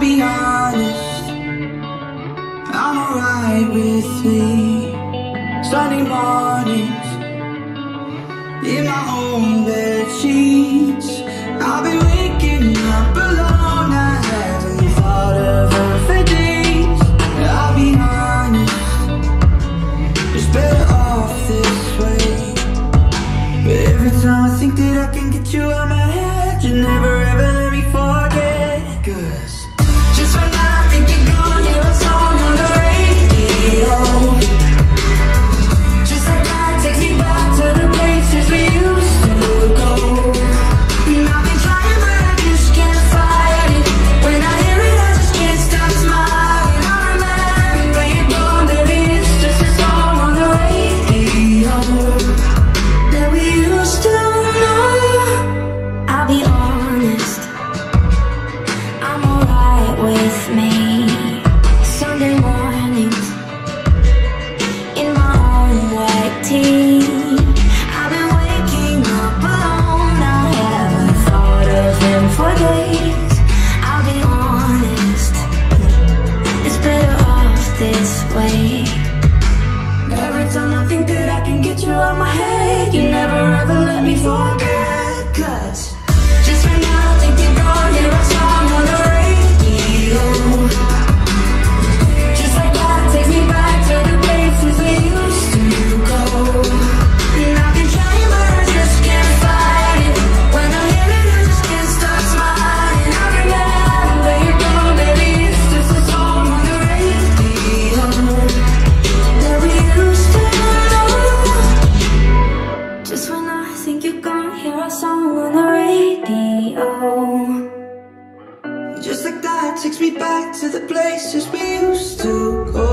I'll be honest. I'm alright with me. Sunday mornings In my own bed sheets. I've been waking up alone. I haven't thought of her for days I'll be honest. It's better off this way. But every time I think that I can get you out of my head You never way. Oh. Just like that takes me back to the places we used to go.